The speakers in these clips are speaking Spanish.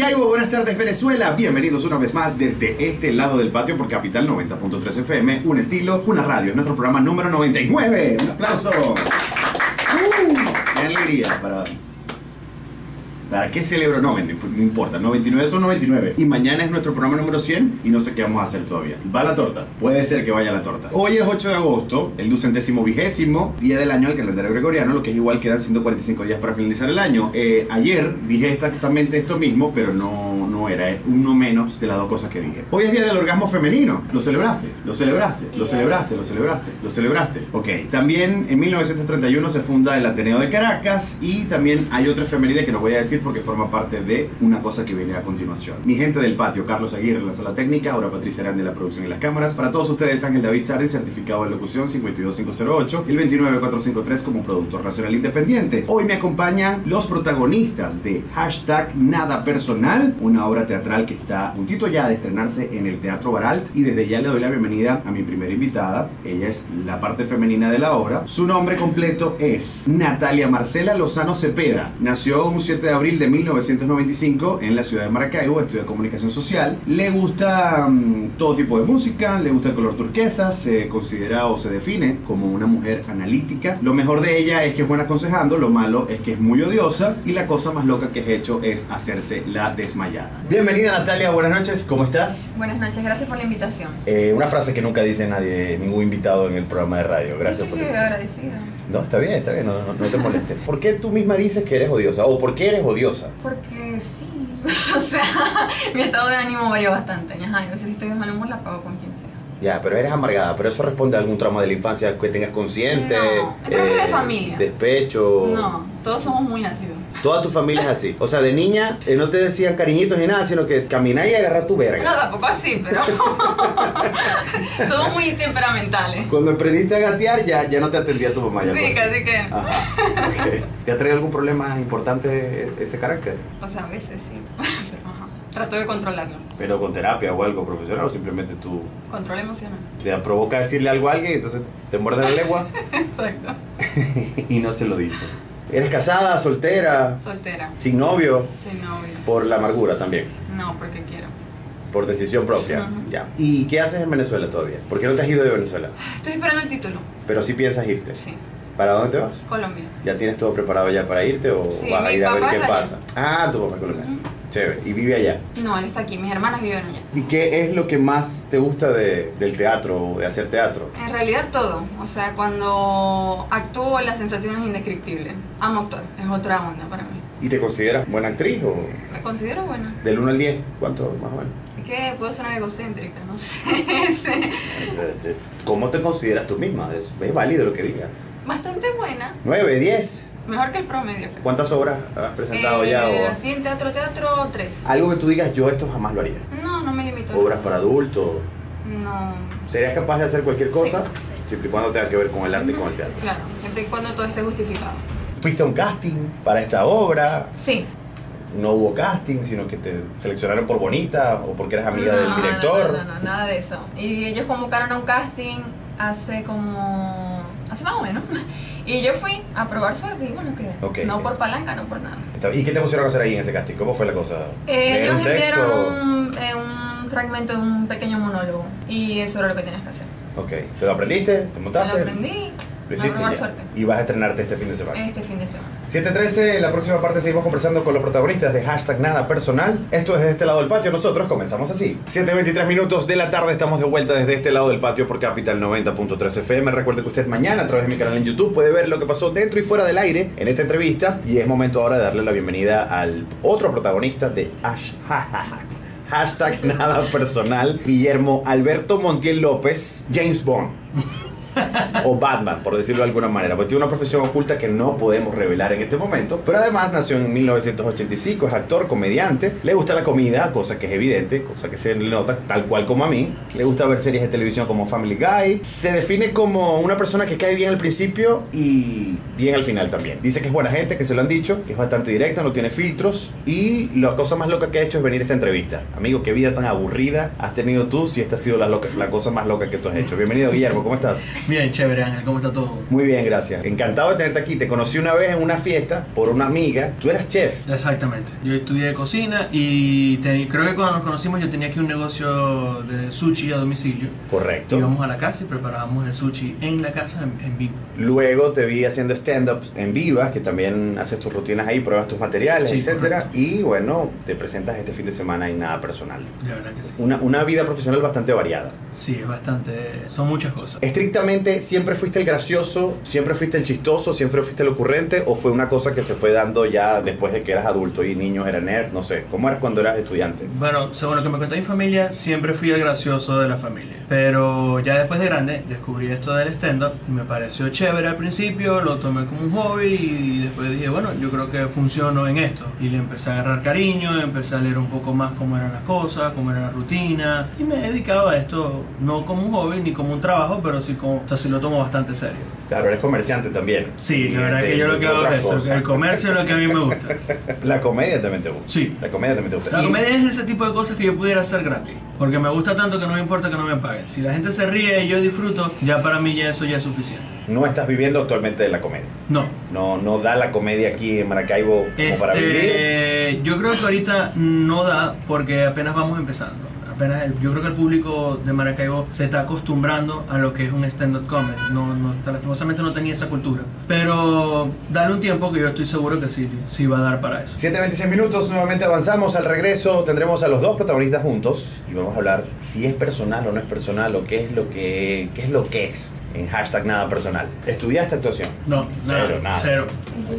Maracaibo, buenas tardes Venezuela, bienvenidos una vez más desde este lado del patio por Capital 90.3 FM, un estilo, una radio, nuestro programa número 99. Un aplauso. Uh, qué alegría para... ¿Para qué celebro? No, no importa, 99 son 99. Y mañana es nuestro programa número 100 y no sé qué vamos a hacer todavía. ¿Va la torta? Puede ser que vaya la torta. Hoy es 8 de agosto, el ducentésimo vigésimo día del año del calendario gregoriano, lo que es igual quedan 145 días para finalizar el año. Eh, ayer dije exactamente esto mismo, pero no era, uno menos de las dos cosas que dije. Hoy es día del orgasmo femenino. ¿Lo celebraste? ¿Lo celebraste? ¿Lo celebraste? ¿Lo celebraste? ¿Lo celebraste? Ok. También en 1931 se funda el Ateneo de Caracas y también hay otra efeméride que no voy a decir porque forma parte de una cosa que viene a continuación. Mi gente del patio, Carlos Aguirre en la sala técnica, ahora Patricia Arán de la producción y las cámaras. Para todos ustedes, Ángel David Sardi, certificado de locución 52508, el 29453 como productor nacional independiente. Hoy me acompañan los protagonistas de hashtag Nada Personal, una obra teatral que está puntito ya de estrenarse en el Teatro Baralt y desde ya le doy la bienvenida a mi primera invitada. Ella es la parte femenina de la obra. Su nombre completo es Natalia Marcela Lozano Cepeda. Nació un 7 de abril de 1995 en la ciudad de Maracaibo, estudia comunicación social. Le gusta mm, todo tipo de música, le gusta el color turquesa, se considera o se define como una mujer analítica. Lo mejor de ella es que es buena aconsejando, lo malo es que es muy odiosa y la cosa más loca que he hecho es hacerse la desmayada. Bienvenida Natalia, buenas noches, ¿cómo estás? Buenas noches, gracias por la invitación. Eh, una frase que nunca dice nadie, ningún invitado en el programa de radio. Gracias Yo por estoy agradecida. No, está bien, está bien, no, no- no te molestes. ¿Por qué tú misma dices que eres odiosa? ¿O por qué eres odiosa? Porque sí, o sea, mi estado de ánimo varió bastante. Ajá, yo sé si estoy de mal humor, la pago con quien sea. Ya, pero eres amargada, pero eso responde a algún trauma de la infancia que tengas consciente. eh, No, es de familia. Despecho. No, todos somos muy ácidos. Toda tu familia es así. O sea, de niña eh, no te decían cariñitos ni nada, sino que caminar y agarrar tu No, verga. tampoco así, pero somos muy temperamentales. Cuando aprendiste a gatear, ya, ya no te atendía tu mamá. Ya Sí, no. casi que. Ajá. ¿Te ha traído algún problema importante ese carácter? O sea, a veces sí. Pero, ajá. Trato de controlarlo. Pero con terapia o algo profesional o simplemente tú Control emocional. te provoca decirle algo a alguien y entonces te muerde la lengua Exacto. y no se lo dice. ¿Eres casada, soltera, Soltera. sin novio? Sin novio. Por la amargura también, No, porque quiero. por decisión propia. Ya. ¿Y qué haces en Venezuela todavía? ¿Por qué no te has ido de Venezuela? Estoy esperando el título. Pero sí piensas irte. Sí. ¿Para dónde te vas? Colombia. ¿Ya tienes todo preparado ya para irte o Sí, vas a ir a ver qué allá. pasa? Ah, tu papá es colombiano. Ujú. Chévere. ¿Y vive allá? No, él está aquí. Mis hermanas viven allá. ¿Y qué es lo que más te gusta de- del teatro o de hacer teatro? En realidad todo. O sea, cuando actúo la sensación es indescriptible. Amo actuar. Es otra onda para mí. ¿Y te consideras buena actriz o Me considero buena. del 1 al 10? ¿Cuánto más o menos? Es que puedo sonar egocéntrica, no sé. ¿Cómo te consideras tú misma? Es válido lo que digas. Bastante buena. 9, 10. Mejor que el promedio. creo. ¿Cuántas obras has presentado Eh, ya? O Así en teatro, teatro, tres. algo que tú digas, yo esto jamás lo haría. No, no me limito. Obras para adultos. No. ¿Serías capaz de hacer cualquier cosa? Siempre y cuando tenga que ver con el arte y con el teatro. Claro, siempre y cuando todo esté justificado. ¿Fuiste a un casting para esta obra? Sí. No hubo casting, sino que te seleccionaron por bonita o porque eres amiga No, del director. No, no, no, nada de eso. Y ellos convocaron a un casting hace como. Hace más o menos. Y yo fui a probar suerte y bueno. Ok. No por palanca, no por nada. ¿Y qué te pusieron a hacer ahí en ese casting? ¿Cómo fue la cosa? Eh, ¿Leer ellos un enviaron un, eh, un fragmento de un pequeño monólogo y eso era lo que tenías que hacer. Ok. ¿Te lo aprendiste? ¿Te Me montaste? lo aprendí Lo ya. suerte. Y vas a estrenarte este fin de semana. Este fin de semana. 7.13, en la próxima parte seguimos conversando con los protagonistas de hashtag nada personal. Esto es desde este lado del patio, nosotros comenzamos así. 7.23 minutos de la tarde, estamos de vuelta desde este lado del patio por Capital 90.3 FM. Recuerde que usted mañana a través de mi canal en YouTube puede ver lo que pasó dentro y fuera del aire en esta entrevista. Y es momento ahora de darle la bienvenida al otro protagonista de Ash- hashtag nada personal, Guillermo Alberto Montiel López, James Bond. o Batman, por decirlo de alguna manera, porque tiene una profesión oculta que no podemos revelar en este momento, pero además nació en 1985, es actor, comediante, le gusta la comida, cosa que es evidente, cosa que se nota, tal cual como a mí, le gusta ver series de televisión como Family Guy, se define como una persona que cae bien al principio y bien al final también. Dice que es buena gente, que se lo han dicho, que es bastante directa, no tiene filtros y la cosa más loca que ha hecho es venir a esta entrevista. Amigo, qué vida tan aburrida has tenido tú si esta ha sido la, loca- la cosa más loca que tú has hecho. Bienvenido Guillermo, ¿cómo estás? Bien, chévere Ángel, ¿cómo está todo? Muy bien, gracias. Encantado de tenerte aquí. Te conocí una vez en una fiesta por una amiga. Tú eras chef. Exactamente. Yo estudié cocina y te- creo que cuando nos conocimos yo tenía aquí un negocio de sushi a domicilio. Correcto. Íbamos a la casa y preparábamos el sushi en la casa en, en vivo. Luego te vi haciendo stand-up en Vivas, que también haces tus rutinas ahí, pruebas tus materiales, Sí, etcétera. Y bueno, te presentas este fin de semana en nada personal. De verdad que sí. Una, una vida profesional bastante variada. Sí, es bastante. Son muchas cosas. Estrictamente, ¿siempre fuiste el gracioso? ¿Siempre fuiste el chistoso? ¿Siempre fuiste el ocurrente? ¿O fue una cosa que se fue dando ya después de que eras adulto y niño era nerd? No sé. ¿Cómo eras cuando eras estudiante? Bueno, según lo que me contó mi familia, siempre fui el gracioso de la familia. Pero ya después de grande descubrí esto del stand-up me pareció chévere al principio, lo tomé como un hobby y después dije, bueno, yo creo que funciono en esto. Y le empecé a agarrar cariño, empecé a leer un poco más cómo eran las cosas, cómo era la rutina. Y me he dedicado a esto no como un hobby ni como un trabajo, pero sí, como, o sea, lo tomo bastante serio. Claro, eres comerciante también. Sí, la verdad de- que yo lo que hago es eso, cosas. el comercio es lo que a mí me gusta. La comedia también te gusta. Sí. La comedia también te gusta. La Y- comedia es ese tipo de cosas que yo pudiera hacer gratis. Porque me gusta tanto que no me importa que no me paguen. Si la gente se ríe y yo disfruto, ya para mí ya eso ya es suficiente. No estás viviendo actualmente de la comedia. No. No, no da la comedia aquí en Maracaibo como para vivir. Este, yo creo que ahorita no da porque apenas vamos empezando. Yo creo que el público de Maracaibo se está acostumbrando a lo que es un stand-up comedy. No, no, lastimosamente no tenía esa cultura. Pero dale un tiempo que yo estoy seguro que sí, sí va a dar para eso. 7.26 minutos, nuevamente avanzamos. Al regreso tendremos a los dos protagonistas juntos y vamos a hablar si es personal o no es personal o qué es lo que, qué es, lo que es en hashtag nada personal. ¿Estudiaste actuación? No, nada, Cero, nada. cero.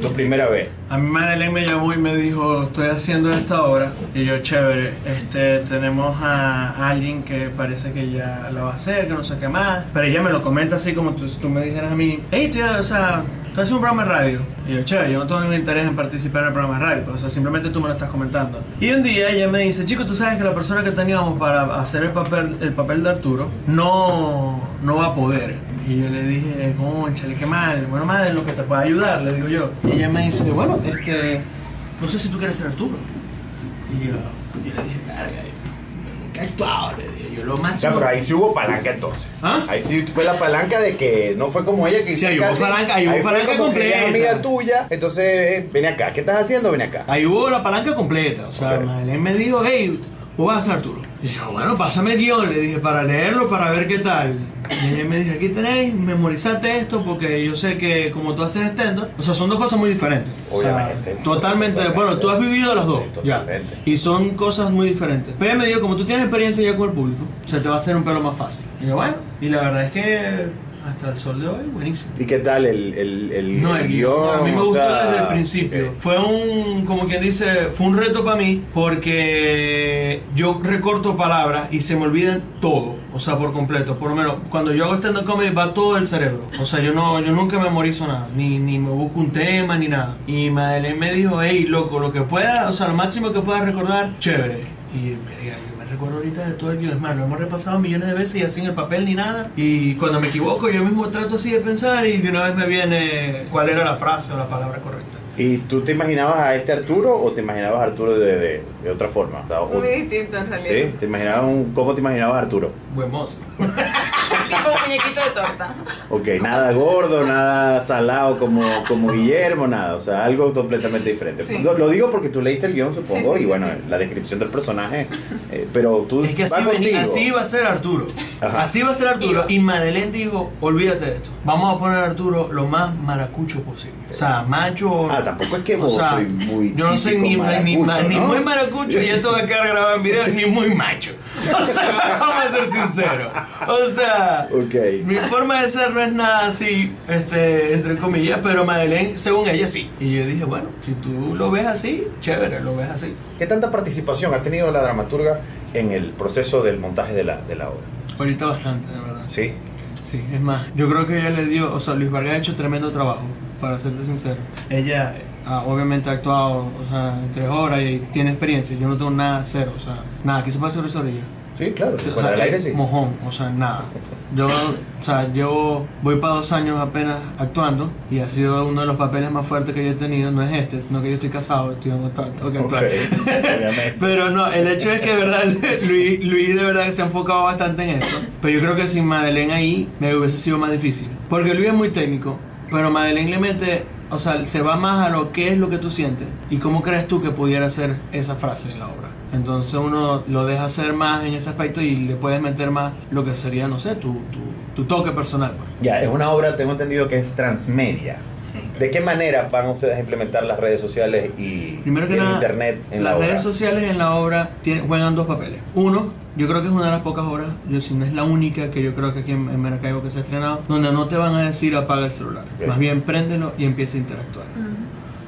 Tu primera vez. A mí Madeleine me llamó y me dijo, estoy haciendo esta obra. Y yo, chévere, este, tenemos a alguien que parece que ya la va a hacer, que no sé qué más. Pero ella me lo comenta así como tú, tú me dijeras a mí, hey, estoy, o sea, estoy haciendo un programa de radio. Y yo, chévere, yo no tengo ningún interés en participar en el programa de radio, pero, o sea, simplemente tú me lo estás comentando. Y un día ella me dice, chico, tú sabes que la persona que teníamos para hacer el papel, el papel de Arturo no, no va a poder. Y yo le dije, conchale, qué mal. Bueno, madre, en lo que te pueda ayudar, le digo yo. Y ella me dice, bueno, este, no sé si tú quieres ser Arturo. Y yo, yo le dije, carga, yo nunca he actuado, le dije, yo lo O máximo. sea, pero ahí sí hubo palanca entonces. ¿Ah? Ahí sí fue la palanca de que no fue como ella que Sí, hizo ahí hubo palanca, ahí hubo palanca que ella es completa. amiga tuya, entonces eh, ven acá. ¿Qué estás haciendo? Ven acá. Ahí hubo la palanca completa. O sea, Ok. Madeleine me dijo, hey, vos vas a ser Arturo. Y yo, bueno, pásame el guion, le dije, para leerlo, para ver qué tal. Y ella me dijo, aquí tenéis, memorizate esto, porque yo sé que como tú haces stand o sea, son dos cosas muy diferentes. O sea, Obviamente. totalmente, Totalmente. bueno, tú has vivido las dos, ya. Y son cosas muy diferentes. Pero ella me dijo, como tú tienes experiencia ya con el público, se te va a hacer un pelo más fácil. Y yo, bueno, y la verdad es que hasta el sol de hoy, buenísimo. ¿Y qué tal el, el, el, No, el guion. A mí me gustó sea, desde el principio. Fue un, como quien dice, fue un reto para mí porque yo recorto palabras y se me olvidan todo, o sea, por completo. Por lo menos, cuando yo hago stand-up comedy va todo el cerebro. O sea, yo no, yo nunca memorizo nada, ni, ni me busco un tema, ni nada. Y Madeleine me dijo, hey, loco, lo que pueda, o sea, lo máximo que puedas recordar, chévere. Y me recuerdo ahorita de todo el guion, es más, lo hemos repasado millones de veces y así en el papel ni nada. Y cuando me equivoco, yo mismo trato así de pensar y de una vez me viene cuál era la frase o la palabra correcta. ¿Y tú te imaginabas a este Arturo o te imaginabas a Arturo de, de, de otra forma? O sea, o- Muy distinto en realidad. ¿Sí? ¿Te imaginabas un- ¿Cómo te imaginabas a Arturo? Buen mozo. Tipo muñequito de torta. Ok, nada gordo, nada salado como, como Guillermo, nada. O sea, algo completamente diferente. Sí. Lo, lo digo porque tú leíste el guion, supongo, Sí, sí, y bueno, sí. la descripción del personaje. eh, pero tú Es que así, vas veni- contigo. así iba a ser Arturo. Ajá. Así va a ser Arturo. Iba. Y Madeleine dijo, olvídate de esto. Vamos a poner a Arturo lo más maracucho posible. O sea, macho... Ah, tampoco es que o vos sea, soy muy Yo no soy ni, ni, maracucho, ma- ni ¿no? muy maracucho y esto va a quedar grabado en video, ni muy macho. O sea, vamos a ser sinceros. O sea... Ok. Mi forma de ser no es nada así, este, entre comillas, pero Madeleine, según ella, sí. Y yo dije, bueno, si tú lo ves así, chévere, lo ves así. ¿Qué tanta participación ha tenido la dramaturga en el proceso del montaje de la, de la obra? Ahorita bastante, de verdad. ¿Sí? Sí, es más, yo creo que ella le dio, o sea, Luis Vargas ha hecho tremendo trabajo, para serte sincero. Ella ah, obviamente ha actuado, o sea, en tres horas y tiene experiencia. Yo no tengo nada cero, o sea, nada, aquí se puede hacer Sí, claro. O sea, aire sí. Mojón, o sea, nada. Yo, o sea, llevo, voy para dos años apenas actuando y ha sido uno de los papeles más fuertes que yo he tenido. No es este, sino que yo estoy casado, estoy tengo que actuar. Ok, obviamente. Pero no, el hecho es que de verdad Luis, Luis de verdad que se ha enfocado bastante en esto. Pero yo creo que sin Madeleine ahí me hubiese sido más difícil. Porque Luis es muy técnico, pero Madeleine le mete, o sea, se va más a lo que es lo que tú sientes y cómo crees tú que pudiera ser esa frase en la obra. Entonces uno lo deja hacer más en ese aspecto y le puedes meter más lo que sería, no sé, tu, tu, tu toque personal. Pues. Ya, es una obra, tengo entendido que es transmedia. Sí. ¿De qué manera van ustedes a implementar las redes sociales y, Primero que y el nada, internet en las la obra? redes sociales en la obra tienen, juegan dos papeles. Uno, yo creo que es una de las pocas obras, yo si no es la única que yo creo que aquí en, en Maracaibo que se ha estrenado, donde no te van a decir apaga el celular. Más bien préndelo y empieza a interactuar. Ujú.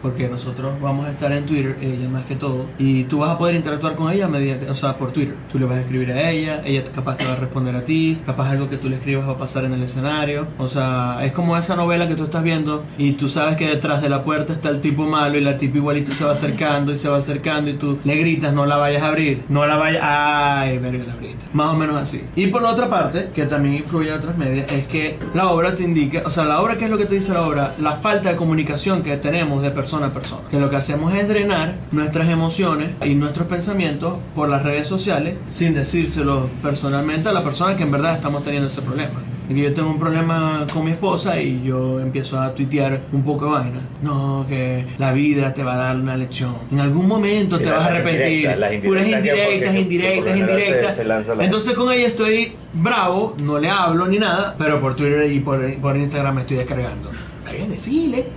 Porque nosotros vamos a estar en Twitter, ella más que todo, y tú vas a poder interactuar con ella a medida que- o sea, por Twitter. Tú le vas a escribir a ella, ella capaz te va a responder a ti, capaz algo que tú le escribas va a pasar en el escenario. O sea, es como esa novela que tú estás viendo y tú sabes que detrás de la puerta está el tipo malo y la tipa igualito se va acercando y se va acercando y tú le gritas, no la vayas a abrir, no la vayas, ay, verga, la abriste. Más o menos así. Y por la otra parte, que también influye en otras medias, es que la obra te indica, o sea, la obra, ¿qué es lo que te dice la obra? La falta de comunicación que tenemos de persona a persona. Que lo que hacemos es drenar nuestras emociones y nuestros pensamientos por las redes sociales sin decírselo personalmente a la persona que en verdad estamos teniendo ese problema. Y que yo tengo un problema con mi esposa y yo empiezo a tuitear un poco de vaina. No, que la vida te va a dar una lección. En algún momento te vas a arrepentir. Puras indirectas indirectas, indirectas, Entonces con ella estoy bravo, no le hablo ni nada, pero por Twitter y por, por Instagram me estoy descargando. Está bien, decirle.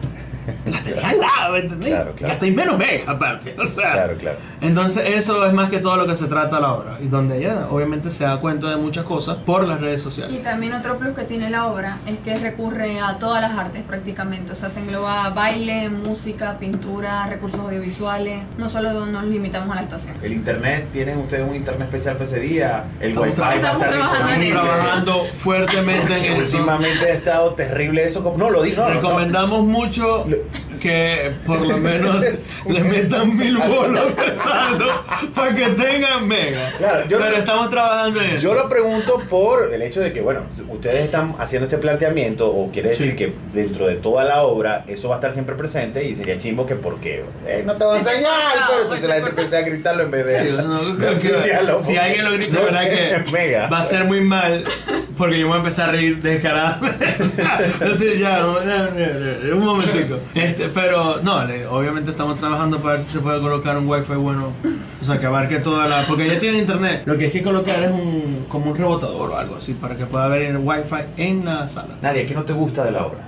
La tenés al lado, ¿me entendés? Claro, claro. Gastáis menos mes, aparte. O sea. Claro, claro. Entonces eso es más que todo lo que se trata la obra. Y donde ella obviamente se da cuenta de muchas cosas por las redes Y sociales. también otro plus que tiene la obra es que recurre a todas las artes prácticamente. O sea, se engloba baile, música, pintura, recursos audiovisuales. No solo nos limitamos a la actuación. El internet, ¿tienen ustedes un internet especial para ese día? El Estamos wifi va a estar trabajando trabajando fuertemente en eso. últimamente ha estado terrible eso. como- No, lo digo. No, no, no. Recomendamos mucho que por lo menos le metan mil bolos de saldo para que tengan mega. Claro, yo- Pero estamos trabajando en eso. Yo lo pregunto por el hecho de que, bueno, ustedes están haciendo este planteamiento, o quiere decir Sí. que dentro de toda la obra eso va a estar siempre presente y sería chimbo que porque eh, no te va a enseñar, pero entonces la gente empieza a gritarlo en vez de, Sí, no, que- tuitearlo, si alguien lo grita, no verdad que mega. va a ser muy mal porque yo me voy a empezar a reír descaradamente. es decir, ya, no, no, no, no, un momentico. Este, pero no, le- obviamente estamos trabajando para ver si se puede colocar un wifi bueno, o sea, que abarque toda la, porque ya tiene internet. Lo que hay que colocar es un como un rebotador o algo así para que pueda haber el wifi en la sala. Nadia, ¿qué no te gusta de la obra?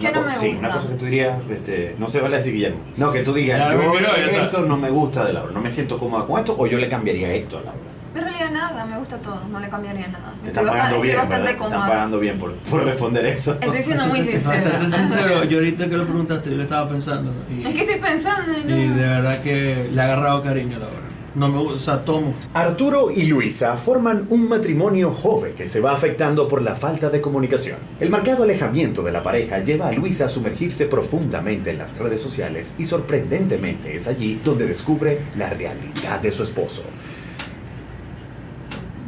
¿Qué Una no me Sí, gusta? una cosa que tú dirías, este, no se vale decir Guillermo. No, que tú digas, yo está. esto no me gusta de la obra, no me siento cómoda con esto, o yo le cambiaría esto a la obra. En realidad nada, me gusta todo, no le cambiaría nada. Te Estoy están bastante, pagando estoy bien, bastante ¿verdad? Te están pagando bien por, por responder eso. Estoy siendo muy sincera. sincero, yo ahorita que lo preguntaste, yo le estaba pensando. Y, Es que estoy pensando y no. y de verdad que le ha agarrado cariño a la obra. No me gusta, o sea, todo me gusta. Arturo y Luisa forman un matrimonio joven que se va afectando por la falta de comunicación. El marcado alejamiento de la pareja lleva a Luisa a sumergirse profundamente en las redes sociales y sorprendentemente es allí donde descubre la realidad de su esposo.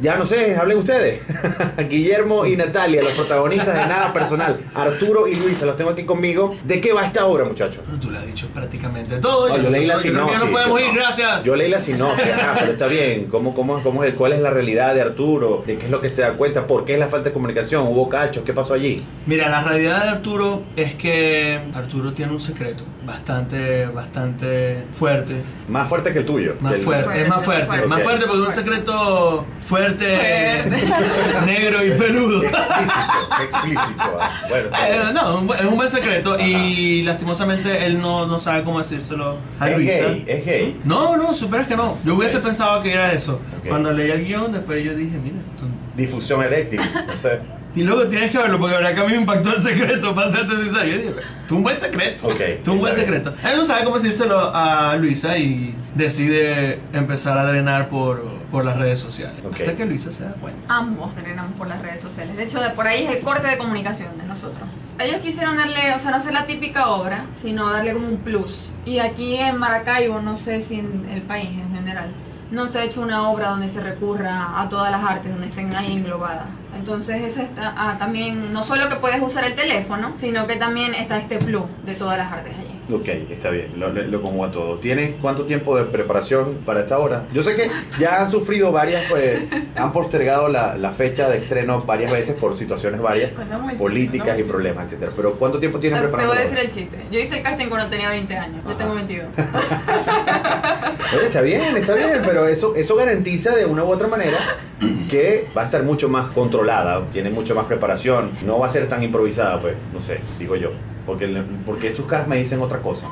Ya no sé, hablen ustedes. Guillermo y Natalia, los protagonistas de Nada Personal. Arturo y Luisa, los tengo aquí conmigo. ¿De qué va esta obra, muchachos? Tú le has dicho prácticamente todo. No, yo leí la sinopsis. no podemos yo ir, no. gracias. Yo leí la sinopsis, ah, pero está bien. ¿Cómo, cómo, cómo es, ¿Cuál es la realidad de Arturo? ¿De qué es lo que se da cuenta? ¿Por qué es la falta de comunicación? ¿Hubo cachos? ¿Qué pasó allí? Mira, la realidad de Arturo es que Arturo tiene un secreto bastante, bastante fuerte. Más fuerte que el tuyo. Más fuerte, Fuerte, es más fuerte, fuerte. más fuerte porque es un secreto fuerte, negro y peludo. Explícito, explícito. ah. Bueno, está Eh, no, es un buen secreto y lastimosamente él no, no sabe cómo decírselo a es Luisa. gay, es gay. No, no, superas que no. Yo hubiese pensado que era eso. Cuando leí el guion, después yo dije, mira, Difusión eréctil. No sé. Y luego tienes que verlo, porque la verdad que a mí me impactó el secreto, para serte sincero. Yo dije, tú un buen secreto. Ok, Tú un buen bien. secreto. Él no sabe cómo decírselo a Luisa y decide empezar a drenar por, por las redes sociales. Ok. Hasta que Luisa se da cuenta. Ambos drenamos por las redes sociales. De hecho, de por ahí es el corte de comunicación de nosotros. Ellos quisieron darle, o sea, no hacer la típica obra, sino darle como un plus. Y aquí en Maracaibo, no sé si en el país en general, no se ha hecho una obra donde se recurra a todas las artes, donde estén ahí englobadas. Entonces, esa está, ah, también, no solo que puedes usar el teléfono, sino que también está este plus de todas las artes allí. Ok, está bien, lo, lo como a todo. ¿Tienen cuánto tiempo de preparación para esta hora? Yo sé que ya han sufrido varias, pues, han postergado la, la fecha de estreno varias veces por situaciones varias, chiste, políticas y problemas, etcétera. Pero ¿cuánto tiempo tienen Te preparando? voy a decir el chiste. Yo hice el casting cuando tenía 20 años, yo tengo 22. Oye, está bien, está bien, pero eso, eso garantiza de una u otra manera que va a estar mucho más controlada, tiene mucho más preparación, no va a ser tan improvisada, pues, no sé, digo yo. Porque, porque sus caras me dicen otra cosa.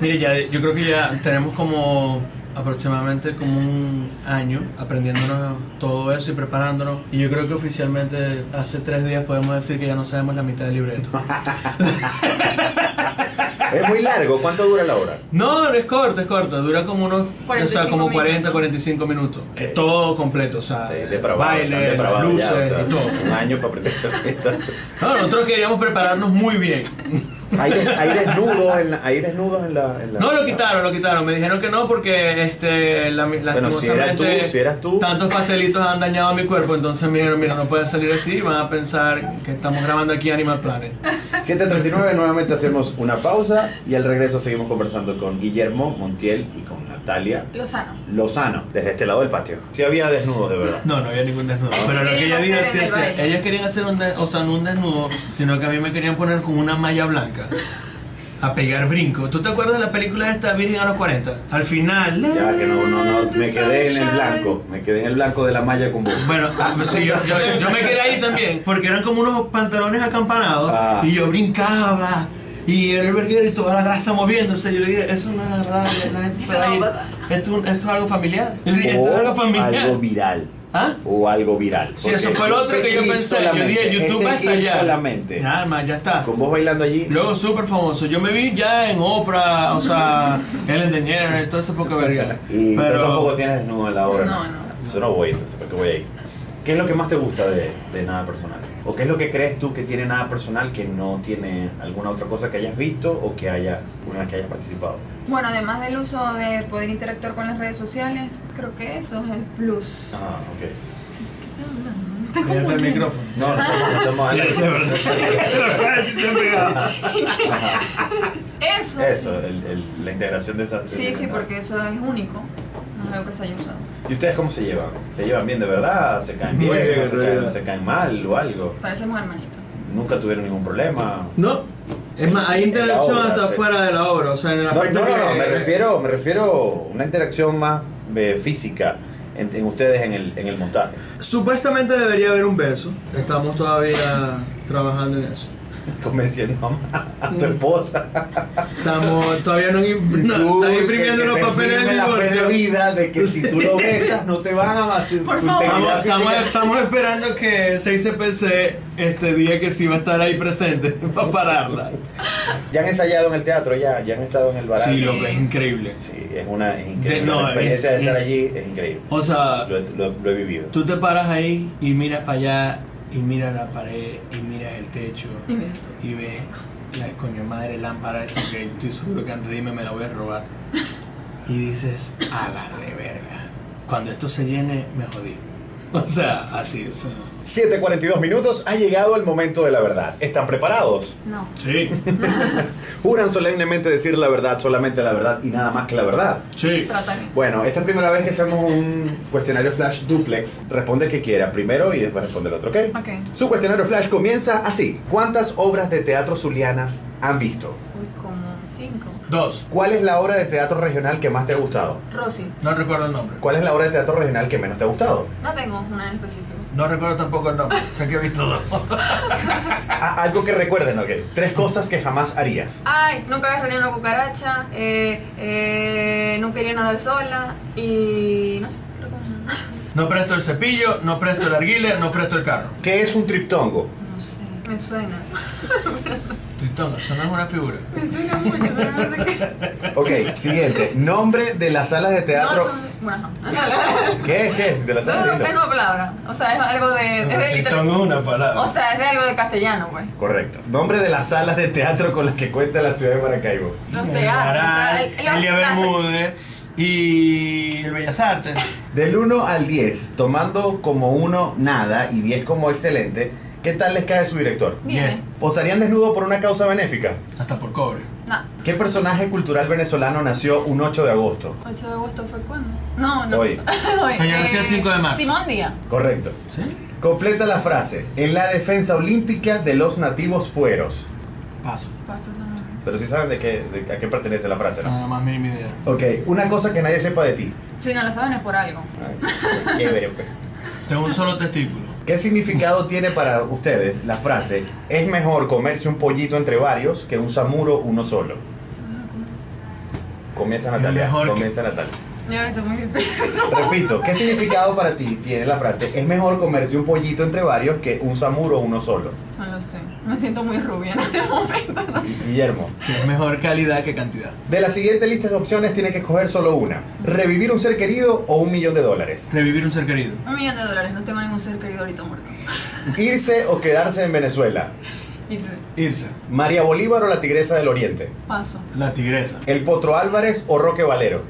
Mire, ya, yo creo que ya tenemos como aproximadamente como un año aprendiéndonos todo eso y preparándonos. Y yo creo que oficialmente hace tres días podemos decir que ya no sabemos la mitad del libreto. Es muy largo, ¿cuánto dura la obra? No, es corto, es corto. Dura como unos, o sea, 45 como 40, minutos. 45 minutos. Ok. Es todo completo, o sea, De, baile, depravado luces ya, o sea, y todo. Un año para aprender. No, nosotros queríamos prepararnos muy bien. Hay, hay desnudos en la, hay desnudos en la, en la- No, lo quitaron, lo quitaron. Me dijeron que no porque este, la, si eras lastimosamente tú, si eras tú. tantos pastelitos han dañado mi cuerpo. Entonces me dijeron, mira, no puede salir así. Van a pensar que estamos grabando aquí Animal Planet. 7.39, nuevamente hacemos una pausa y al regreso seguimos conversando con Guillermo Montiel y con Natalia Lozano. Lozano, desde este lado del patio. Si había desnudos, de verdad. No, no había ningún desnudo. Pero lo que ella dijo sí baile. Ellas querían hacer un, de- o sea, no un desnudo, sino que a mí me querían poner con una malla blanca. A pegar brinco. ¿Tú te acuerdas de la película esta Virgen a los 40? Al final. Ya que no, no, no, me quedé en el blanco, me quedé en el blanco de la malla con vos. Bueno, ah, sí, yo, yo, yo me quedé ahí también, porque eran como unos pantalones acampanados Ah. y yo brincaba y el verguero y toda la grasa moviéndose. Yo le dije, eso no es verdad, la gente se Eso va a ir. Esto, esto es algo familiar. Yo le dije, esto es algo O familiar. algo viral. ¿Ah? O algo viral. Sí, eso fue lo otro que yo pensé. Yo dije, YouTube va a clip estallar. solamente. Ya, man, ya está. Con vos bailando allí. Luego súper famoso. Yo me vi ya en Oprah, o sea, Ellen DeGeneres, todo ese poco verga. Y tú Pero tampoco tienes desnudo en la obra. No, no. Eso no voy, entonces, ¿para qué voy a ir? ¿Qué es lo que más te gusta de, de Nada Personal? ¿O qué es lo que crees tú que tiene Nada Personal que no tiene alguna otra cosa que hayas visto o que haya una que hayas participado? Bueno, además del uso de poder interactuar con las redes sociales, creo que eso es el plus. Ah, ok. ¿Qué estoy hablando? Me está Fíjate el micrófono. No, no estamos. Eso. Eso, el- el- la integración de esas. Sí, sí, porque eso es único. No es algo que se haya usado. ¿Y ustedes cómo se llevan? ¿Se llevan bien de verdad? ¿Se caen bien? Muy bien, ¿No en se, caen, se caen mal o algo? Parecemos hermanitos. ¿Nunca tuvieron ningún problema? No. Es más, hay interacción la obra, hasta sí. fuera de la obra, o sea, en el No, aspecto no, no, no, que- me refiero, me refiero a una interacción más eh, física en, en ustedes en el, en el montaje. Supuestamente debería haber un beso. Estamos todavía trabajando en eso. Convenciendo a, a tu esposa. Estamos todavía no, no Tú, están imprimiendo que- los que papeles del la de divorcio. vida de que si tú lo besas no te van a más Por favor. Estamos, estamos, esperando que el 6CPC este día que sí va a estar ahí presente para pararla. Ya han ensayado en el teatro, ya, ya han estado en el barato. Sí, Sí. loco, es increíble. Sí, es una es increíble. De- no, la experiencia de es- estar es- allí es increíble. O sea, Lo, he- lo- lo he vivido. tú te paras ahí y miras para allá y miras la pared y miras el techo Y mira, y ves la coño madre lámpara esa que estoy seguro que antes de irme me la voy a robar. Y dices, a la reverga. Cuando esto se llene, me jodí. O sea, así, o sea. 7.42 minutos, ha llegado el momento de la verdad. ¿Están preparados? no. Sí, Juran solemnemente decir la verdad, solamente la verdad y nada más que la verdad. sí. Trataré. Bueno, esta es la primera vez que hacemos un cuestionario flash duplex. Responde el que quiera primero y después responde el otro, ¿ok? Ok. Su cuestionario flash comienza así. ¿Cuántas obras de teatro zulianas han visto? Uy, como cinco. Dos. ¿Cuál es la obra de teatro regional que más te ha gustado? Rosy. No recuerdo el nombre. ¿Cuál es la obra de teatro regional que menos te ha gustado? No tengo una en específico. No recuerdo tampoco el nombre. Sé que he visto dos. Ah, algo que recuerden, ¿ok? Tres cosas que jamás harías. Ay, nunca había reunido una cucaracha. Eh, eh, nunca iría a nadar sola. Y. No sé, creo que no. No presto el cepillo, no presto el arguile, no presto el carro. ¿Qué es un triptongo? No sé, me suena. Tritón, eso no es una figura. Me suena mucho, pero no sé qué. Ok, siguiente. Nombre de las salas de No, teatro. son. Bueno, ¿Qué? ¿Qué es? De las no. salas No, de es una palabra. O sea, es algo de. Es de es una palabra. O sea, es de algo de castellano, pues. Correcto. Nombre de las salas de teatro con las que cuenta la ciudad de Maracaibo. Los teatros. o sea, Baral, el- los- Elia Bermúdez y el Bellas Artes. Del 1 al 10, tomando como 1 nada y 10 como excelente, ¿qué tal les cae su director? Bien. ¿Posarían desnudo por una causa benéfica? Hasta por cobre. No. ¿Qué personaje cultural venezolano nació un 8 de agosto? 8 de agosto fue cuándo? No, no. Hoy. Hoy. Yo nací el 5 de marzo. Simón Díaz. Correcto. ¿Sí? Completa la frase. En la defensa olímpica de los nativos fueros. Paso. Paso también. Pero sí saben de qué, de a qué pertenece la frase, ¿no? Nada más mínima idea. Ok, una cosa que nadie sepa de ti. Si no lo saben es por algo. Ay, chévere, pues. Tengo un solo testículo. ¿Qué significado tiene para ustedes la frase es mejor comerse un pollito entre varios que un samuro uno solo? Comienza Natalia. Comienza Natalia. Ya, está muy difícil. Repito, ¿qué significado para ti tiene la frase es mejor comerse un pollito entre varios que un samuro uno solo? No lo sé. Me siento muy rubia en este momento. No sé. Guillermo. Es mejor calidad que cantidad. De la siguiente lista de opciones tiene que escoger solo una. Revivir un ser querido o un millón de dólares. Revivir un ser querido. Un millón de dólares. No tengo ningún ser querido ahorita muerto. Irse o quedarse en Venezuela. Irse. Irse. María Bolívar o la Tigresa del Oriente. Paso. La tigresa. El Potro Álvarez o Roque Valero.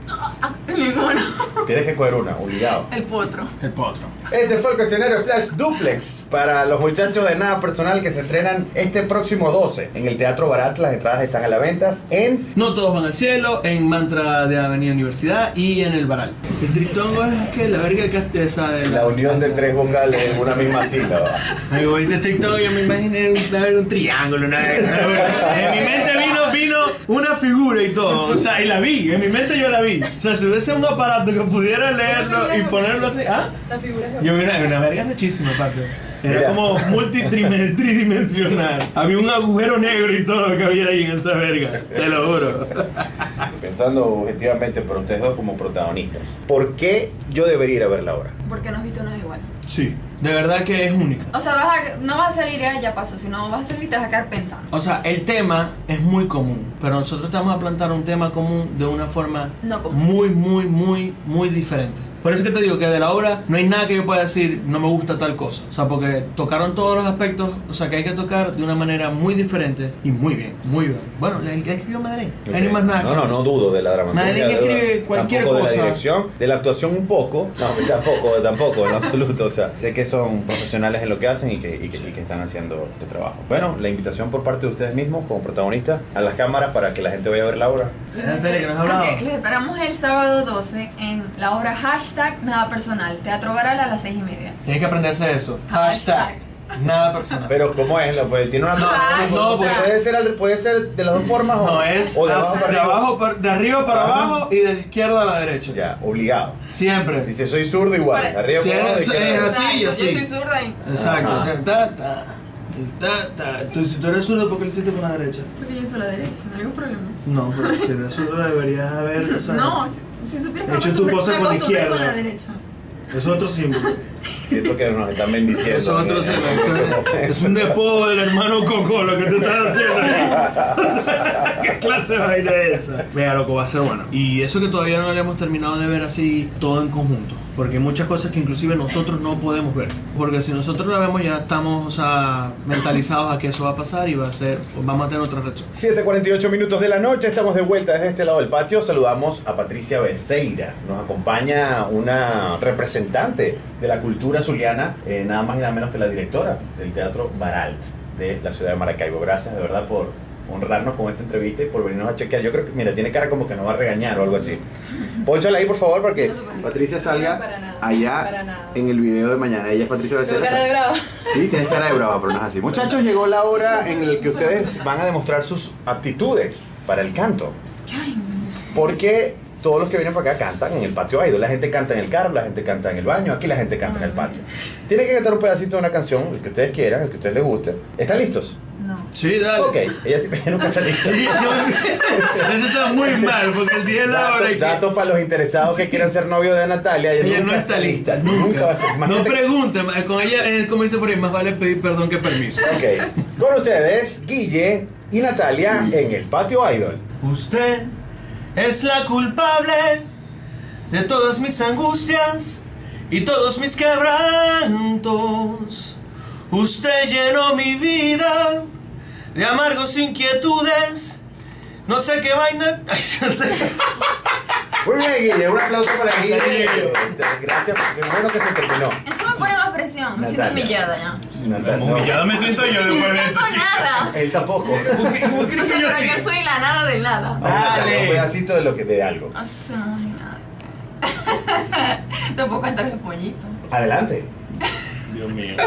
Ninguno. Tienes que escoger una, obligado. El potro. El potro. Este fue el cuestionario Flash Duplex para los muchachos de Nada Personal que se estrenan este próximo 12 en el Teatro Barat. Las entradas están a la venta en No todos van al cielo, en Mantra de Avenida Universidad y en el Baral. El triptongo es que la verga que esa de la unión de tres vocales en una misma sílaba. Amigo, viste triptongo yo me imaginé un, un triángulo, una En mi mente vino una figura y todo. O sea, y la vi, en mi mente yo la vi. O sea, si hubiese un aparato que pudiera leerlo y ponerlo así. ¿Ah? La figura Yo vi una, verga muchísima aparte. Era Mira. como multitrimen- tridimensional. Había un agujero negro y todo que había ahí en esa verga. Te lo juro. Pensando objetivamente por ustedes dos como protagonistas. ¿Por qué yo debería ir a ver la obra? Porque no has visto nada igual. Sí, de verdad que es única. O sea, vas a, no vas a salir y "Ah, ya pasó, sino vas a salir y te vas a quedar pensando. O sea, el tema es muy común, pero nosotros te vamos a plantar un tema común de una forma No común. muy, muy, muy, muy diferente. Por eso que te digo que de la obra no hay nada que yo pueda decir, no me gusta tal cosa. O sea, porque tocaron todos los aspectos, o sea, que hay que tocar de una manera muy diferente y muy bien, muy bien. Bueno, el que escribió Madrid, no hay ni más nada. No, no, no dudo de la dramaturgia. Madrid escribe cualquier tampoco cosa. de la dirección, de la actuación un poco. No, tampoco, tampoco, en absoluto. O sea, sé que son profesionales en lo que hacen y que, y que, y que están haciendo este trabajo. Bueno, la invitación por parte de ustedes mismos como protagonistas a las cámaras para que la gente vaya a ver la obra. Natalia, que nos ha hablado. Ok, les esperamos el sábado 12 en la obra hashtag nada personal. Teatro Baral a las 6 y media. Tienes que aprenderse eso. Hashtag. Nada personal. Pero ¿cómo es? Lo- pues, tiene una No, sí, no, porque- puede ser al- puede ser de las dos formas o, no, es o de abajo hacia- para de, arriba. abajo para- de arriba para Ajá. abajo y de la izquierda a la derecha. Ya, obligado. Siempre. Dice, soy zurdo igual. Para- Arriba Si para abajo, de eres- izquierda a eres derecha. así y Exacto, así. Yo soy zurda y... Exacto. Ajá. o sea, ta, ta, ta. Tú, si tú eres zurdo, ¿por qué lo hiciste con la derecha? Porque yo soy la derecha, no hay ningún problema. No, pero si eres zurdo deberías haber. O sea, No, si, si supieras que Hecho tu cosa con la izquierda. con la derecha. Es otro símbolo. Siento que nos están bendiciendo. Es otro símbolo. Es un depósito del hermano Coco lo que tú estás haciendo ahí. O sea, ¿Qué clase de vaina es esa? Vea, loco, va a ser bueno. Y eso que todavía no le hemos terminado de ver así todo en conjunto. Porque hay muchas cosas que inclusive nosotros no podemos ver. Porque si nosotros la vemos ya estamos, o sea, mentalizados a que eso va a pasar y va a ser, vamos a tener otra reacción. 7.48 minutos de la noche, estamos de vuelta desde este lado del patio. Saludamos a Patricia Becerra. Nos acompaña una representante de la cultura zuliana, eh, nada más y nada menos que la directora del Teatro Baralt de la ciudad de Maracaibo. Gracias de verdad por honrarnos con esta entrevista y por venirnos a chequear. Yo creo que, mira, tiene cara como que nos va a regañar o algo así. Pónchala ahí, por favor, para que No. Patricia salga No, para nada, allá para en el video de mañana. Ella es Patricia Tengo Becerra. cara de brava. Sí, tienes cara de brava, pero no es así. Muchachos, llegó la hora en la que ustedes van a demostrar sus aptitudes para el canto. Porque todos los que vienen para acá cantan en el patio idol. La gente canta en el carro, la gente canta en el baño, aquí la gente canta en el patio. Tienen que cantar un pedacito de una canción, el que ustedes quieran, el que a ustedes les guste. ¿Están listos? No. Sí, dale. Ok, ella sí ella nunca está lista. No, eso está muy mal porque el día de la hora Datos que- datos para los interesados que Sí. quieran ser novio de Natalia. Ella, Ella nunca no está lista, nunca. va a estar. No pregunten, con ella, eh, como dice por ahí, más vale pedir perdón que permiso. Ok, con ustedes, Guille y Natalia en el patio idol. Usted es la culpable de todas mis angustias y todos mis quebrantos. Usted llenó mi vida de amargos inquietudes. No sé qué vaina. Ay, no sé. Muy bien, Guille, un aplauso para Guille. Gracias, qué bueno que se terminó. Eso me pone más presión, me siento Natalia. humillada ya. Natalia, no, Humillado me siento yo después de No esto, tengo chica. nada. Él tampoco. ¿Cómo que- cómo que no No sé, soy yo pero así? yo soy la nada del nada. Vamos, Natalia, Dale. Un pedacito de lo que de algo. O sea, ay, nada. Te puedo cantar los pollitos. Adelante. Dios mío.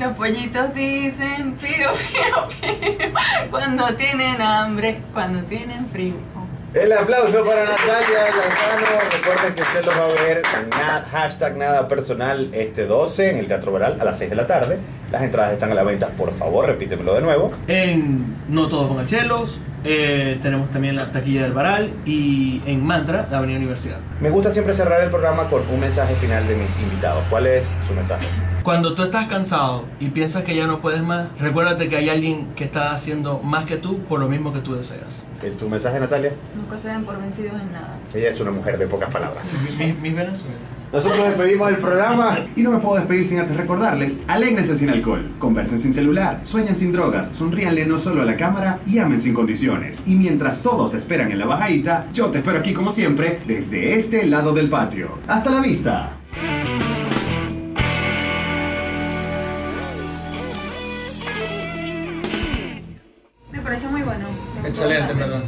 Los pollitos dicen pío, pío, pío cuando tienen hambre, cuando tienen frío. El aplauso para Natalia Lanzano. Recuerden que usted lo va a ver en hashtag nada personal este 12 en el Teatro Baral a las 6 de la tarde. Las entradas están a la venta, por favor, repítemelo de nuevo. En No Todos Van al Cielos, eh, tenemos también la taquilla del Baral y en Mantra, la Avenida Universidad. Me gusta siempre cerrar el programa con un mensaje final de mis invitados. ¿Cuál es su mensaje? Cuando tú estás cansado y piensas que ya no puedes más, recuérdate que hay alguien que está haciendo más que tú por lo mismo que tú deseas. ¿Eh, ¿Tu mensaje, Natalia? Nunca se den por vencidos en nada. Ella es una mujer de pocas palabras. Mi, mi Venezuela. Nosotros despedimos el programa y no me puedo despedir sin antes recordarles, alégrense sin alcohol, conversen sin celular, sueñen sin drogas, sonríanle no solo a la cámara y amen sin condiciones. Y mientras todos te esperan en la bajadita, yo te espero aquí como siempre, desde este lado del patio. ¡Hasta la vista! Me parece muy bueno. Excelente, perdón.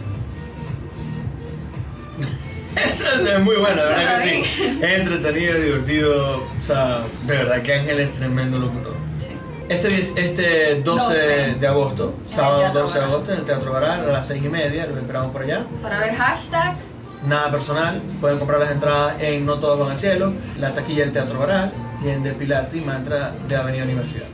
Es muy bueno, de verdad que sí. Es entretenido, divertido. O sea, de verdad que Ángel es tremendo locutor. Sí. Este, este 12 12 de agosto, sábado Teatro 12 de agosto, en el Teatro Baral a las 6 y media, los esperamos por allá. Para ver hashtags, Nada personal, pueden comprar las entradas en No Todos Van al Cielo, la taquilla del Teatro Baral y en Depilarte y Mantra de Avenida Universidad.